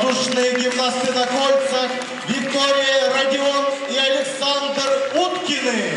Воздушные гимнасты на кольцах Виктория, Родион и Александр Уткины.